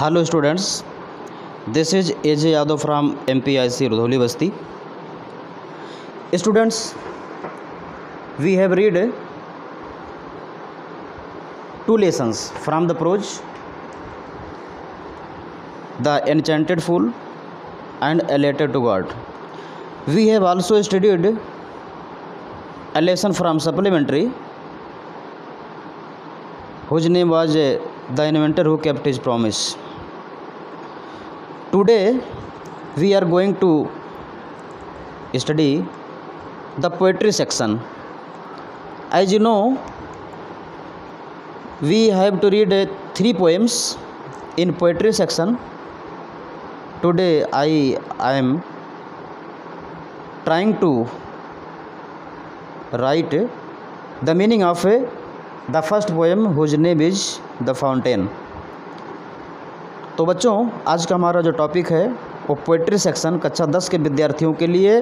Hello students, this is AJ Yadav from MPIC Rudholi Basti. Students, we have read two lessons from the prose The Enchanted Fool and A Letter to God. We have also studied a lesson from supplementary whose name was The Inventor Who Kept His Promise today we are going to study the poetry section as you know we have to read uh, three poems in poetry section today i am trying to write the meaning of uh, the first poem whose name is the fountain तो बच्चों आज का हमारा जो topic है वो poetry section कक्षा दस के विद्यार्थियों के लिए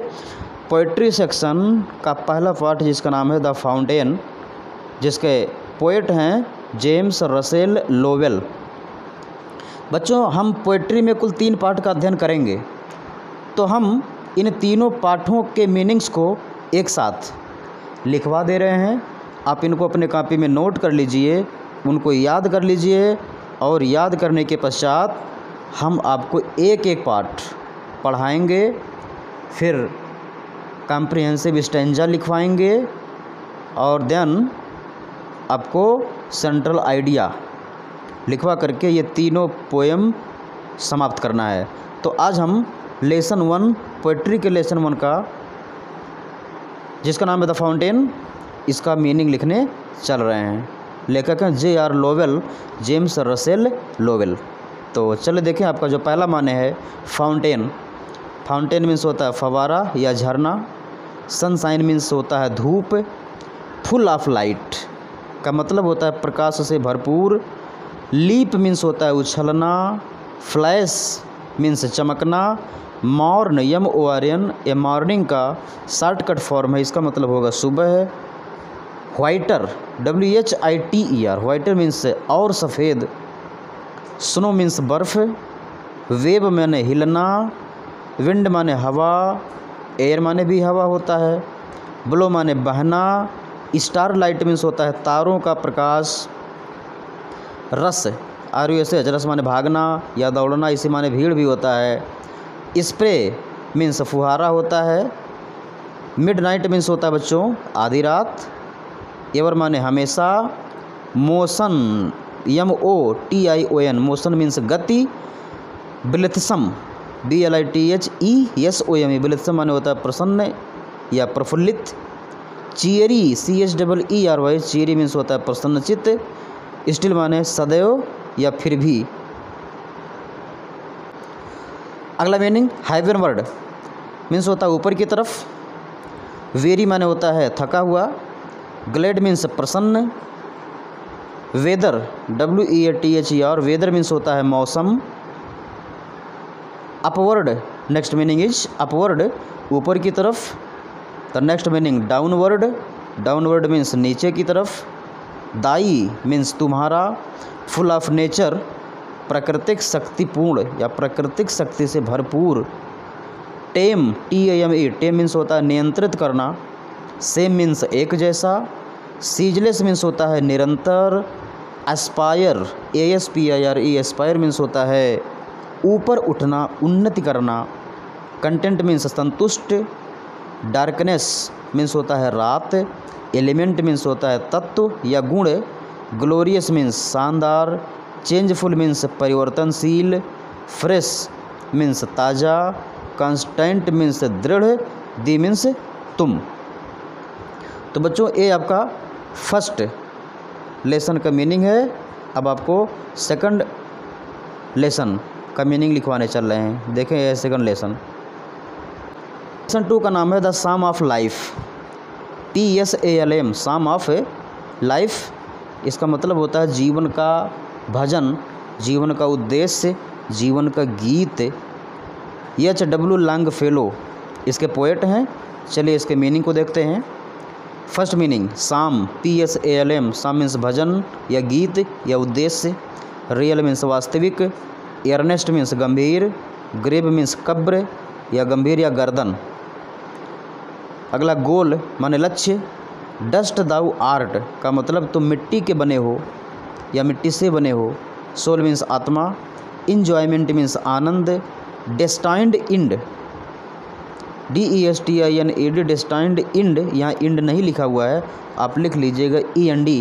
पोइट्री सेक्शन का पहला पार्ट जिसका नाम है द फाउंटेन जिसके पोइट हैं जेम्स रसेल लोवेल बच्चों हम पोइट्री में कुल तीन पार्ट का अध्ययन करेंगे तो हम इन तीनों पाठों के मीनिंग्स को एक साथ लिखवा दे रहे हैं आप इनको अपने कापी में नोट कर लीजिए उनको याद कर लीजिए और याद करने के पश्चात हम आपको एक एक पार्ट पढ़ाएंगे फिर कॉम्प्रिहेंसिव स्टेंजा लिखवाएंगे और देन आपको सेंट्रल आइडिया लिखवा करके ये तीनों पोएम समाप्त करना है तो आज हम लेसन वन पोइट्री के लेसन वन का जिसका नाम है द फाउंटेन इसका मीनिंग लिखने चल रहे हैं लेखक हैं J R Lowell James Russell Lowell तो चलिए देखें आपका जो पहला माने है फाउंटेन फाउंटेन मीन्स होता है फवारा या झरना सनसाइन मीन्स होता है धूप फुल ऑफ लाइट का मतलब होता है प्रकाश से भरपूर लीप मीन्स होता है उछलना flash means चमकना morn M O R N a morning का शॉर्टकट फॉर्म है इसका मतलब होगा सुबह है whiter W H I T E R whiter means और सफ़ेद स्नो मीन्स बर्फ़ वेब माने हिलना विंड माने हवा एयर माने भी हवा होता है ब्लो माने बहना स्टार लाइट मीन्स होता है तारों का प्रकाश rush R U S H rush माने भागना या दौड़ना इसी माने भीड़ भी होता है स्प्रे मीन्स फुहारा होता है मिड नाइट मीन्स होता है बच्चों आधी रात एवर माने हमेशा motion M O T I O N motion means गति blithesome B L I T H E e, S O M E e, blithesome माने होता है प्रसन्न या प्रफुल्लित cheery C H double E R Y cheery means होता है प्रसन्न चित्त स्टिल माने सदैव या फिर भी अगला मीनिंग हाइवर वर्ड मीन्स होता है ऊपर की तरफ वेरी माने होता है थका हुआ ग्लेड मीन्स प्रसन्न weather W E T H E R weather means होता है मौसम upward next meaning is upward ऊपर की तरफ the next meaning downward downward means नीचे की तरफ दाई मीन्स तुम्हारा फुल ऑफ नेचर प्राकृतिक शक्तिपूर्ण या प्राकृतिक शक्ति से भरपूर tame T M E tame means होता है नियंत्रित करना सेम मीन्स एक जैसा सीजलेस मीन्स होता है निरंतर aspire A S P I R E aspire means होता है ऊपर उठना उन्नति करना कंटेंट मीन्स संतुष्ट डार्कनेस मीन्स होता है रात एलिमेंट मीन्स होता है तत्व या गुण ग्लोरियस मीन्स शानदार चेंजफुल मीन्स परिवर्तनशील फ्रेश मीन्स ताज़ा कंस्टेंट मीन्स दृढ़ दी मीन्स तुम तो बच्चों ये आपका फर्स्ट लेसन का मीनिंग है अब आपको सेकंड लेसन का मीनिंग लिखवाने चल रहे हैं देखें ये सेकंड लेसन लेसन टू का नाम है the psalm of life T S A L M psalm of life इसका मतलब होता है जीवन का भजन जीवन का उद्देश्य जीवन का गीत एच डब्ल्यू लंग फेलो इसके पोएट हैं चलिए इसके मीनिंग को देखते हैं first meaning psalm P S A L M psalm means भजन या गीत या उद्देश्य रियल मीन्स वास्तविक एयरनेस्ट मीन्स गंभीर ग्रेब मीन्स कब्र या गंभीर या गर्दन अगला गोल माने लक्ष्य डस्ट दाउ आर्ट का मतलब तुम मिट्टी के बने हो या मिट्टी से बने हो सोल मीन्स आत्मा enjoyment means Anand destined end D E S T I N E D destined end यहाँ इंड नहीं लिखा हुआ है आप लिख लीजिएगा E N D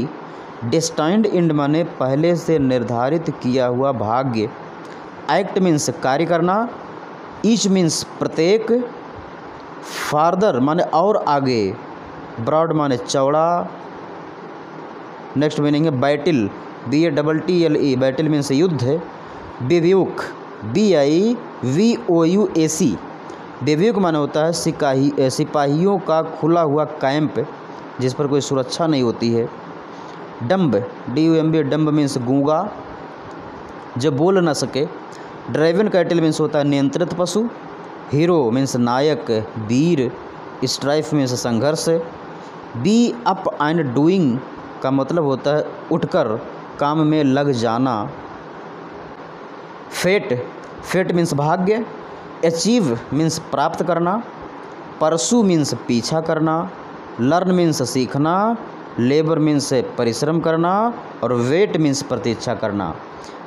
destined end माने पहले से निर्धारित किया हुआ भाग्य एक्ट मीन्स कार्य करना ईच मीन्स प्रत्येक फार्दर माने और आगे ब्रॉड माने चौड़ा नेक्स्ट मीनिंग है battle B A double T L E battle means युद्ध bivouac B I V O U A C बेबियों का माना होता है सिपाही सिपाहियों का खुला हुआ कैंप जिस पर कोई सुरक्षा नहीं होती है dumb D U M B dumb means गूंगा जो बोल ना सके ड्रैगन कैटल मीन्स होता है नियंत्रित पशु हीरो मीन्स नायक वीर स्ट्राइफ मीन्स संघर्ष बी अप एंड डूइंग का मतलब होता है उठकर काम में लग जाना फेट फेट मीन्स भाग्य अचीव मीन्स प्राप्त करना परसू मीन्स पीछा करना लर्न मीन्स सीखना लेबर मीन्स परिश्रम करना और वेट मीन्स प्रतीक्षा करना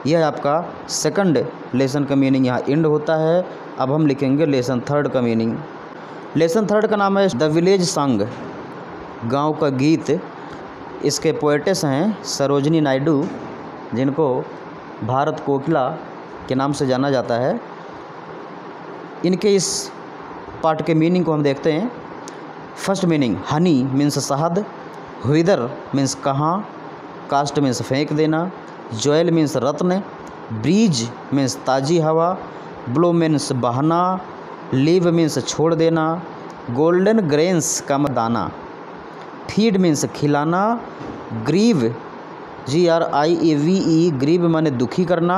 यह आपका सेकंड लेसन का मीनिंग यहाँ एंड होता है अब हम लिखेंगे लेसन थर्ड का मीनिंग लेसन थर्ड का नाम है द विलेज सॉन्ग गांव का गीत इसके पोएटिस हैं सरोजनी नायडू जिनको भारत कोकिला के नाम से जाना जाता है इनके इस पार्ट के मीनिंग को हम देखते हैं फर्स्ट मीनिंग हनी मीन्स शहद हुदर मीन्स कहाँ कास्ट मीन्स फेंक देना जोयल मीन्स रत्न ब्रीज मीन्स ताज़ी हवा ब्लो मीन्स बहना लीव मीन्स छोड़ देना गोल्डन ग्रेन्स का दाना फीड मीन्स खिलाना grieve G R I A V E grieve माने दुखी करना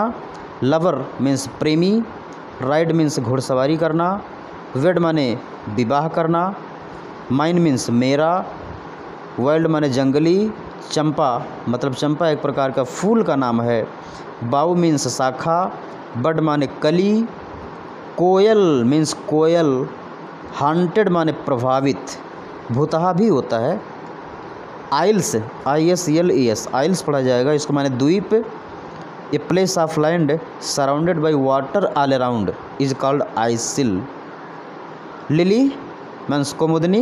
लवर मीन्स प्रेमी राइड मीन्स घुड़सवारी करना वेड माने विवाह करना माइन मीन्स मेरा वर्ल्ड माने जंगली चंपा मतलब चंपा एक प्रकार का फूल का नाम है बाऊ मीन्स शाखा बड माने कली कोयल मीन्स कोयल हांटेड माने प्रभावित भूतहा भी होता है isles I S L E S isles पढ़ा जाएगा इसको माने द्वीप a place of land surrounded by water all around is called isle lily means कोमुदनी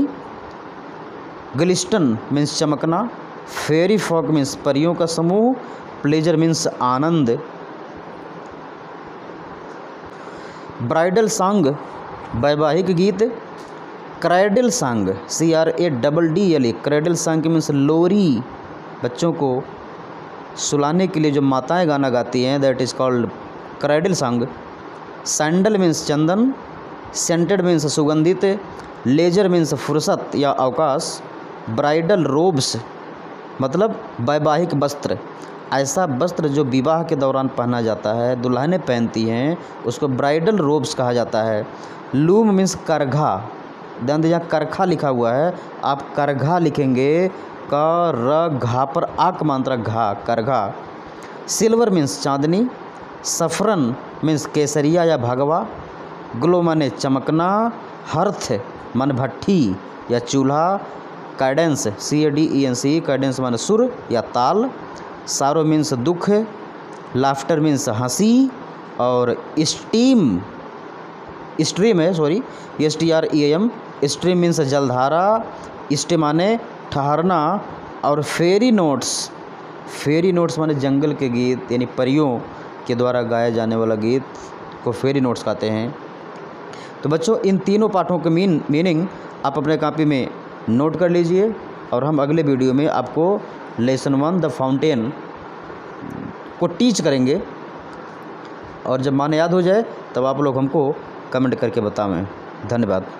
glisten means चमकना फेरी फॉक मीन्स परियों का समूह प्लेजर मीन्स आनंद ब्राइडल सॉन्ग वैवाहिक गीत cradle song C R A double D L E cradle song means लोरी बच्चों को सुलाने के लिए जो माताएं गाना गाती हैं that is called cradle song sandal means Chandan scented means सुगंधित लेजर मीन्स फुर्सत या अवकाश ब्राइडल रोब्स मतलब वैवाहिक वस्त्र ऐसा वस्त्र जो विवाह के दौरान पहना जाता है दुल्हनें पहनती हैं उसको ब्राइडल रोब्स कहा जाता है लूम मीन्स करघा दंद यहाँ करखा लिखा हुआ है आप करघा लिखेंगे का र घा पर आ का मात्रा घा करघा सिल्वर मीन्स चांदनी सफरन मीन्स केसरिया या भगवा ग्लो माने चमकना हर्थ मन भट्ठी या चूल्हा cadence C A D E N C cadence माने सुर या ताल सारो मीन्स दुख लाफ्टर मीन्स हंसी और स्टीम स्ट्रीम है sorry S T R E M stream means जलधारा स्टीम माने ठहरना और फेरी नोट्स फेरी नोट्स माने जंगल के गीत यानी परियों के द्वारा गाया जाने वाला गीत को फेरी नोट्स कहते हैं तो बच्चों इन तीनों पाठों के मीन मीनिंग आप अपने कापी में नोट कर लीजिए और हम अगले वीडियो में आपको लेसन वन द फाउंटेन को टीच करेंगे और जब मान याद हो जाए तब आप लोग हमको कमेंट करके बतावें धन्यवाद